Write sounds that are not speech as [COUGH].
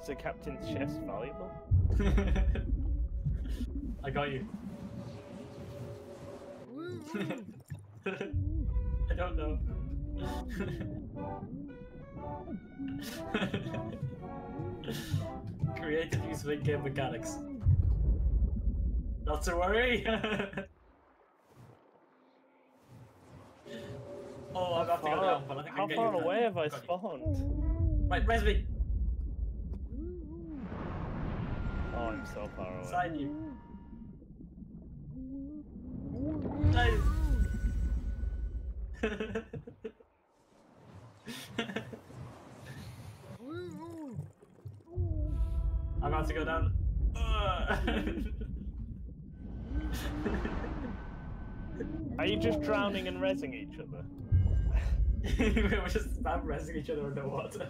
Is the captain's chest mm. valuable? [LAUGHS] I got you. [LAUGHS] I don't know. [LAUGHS] Creative use of in-game mechanics. Not to worry. oh, I'm about to go down, but I think How can get far away have I spawned? Right, res me. Oh, I'm so far away. Beside you. Nice. [LAUGHS] I'm about to go down. [LAUGHS] Are you just drowning and rezzing each other? [LAUGHS] We're just spam resing each other underwater.